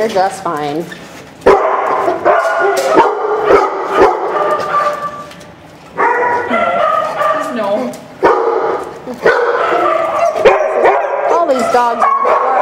You're just fine. No. All these dogs are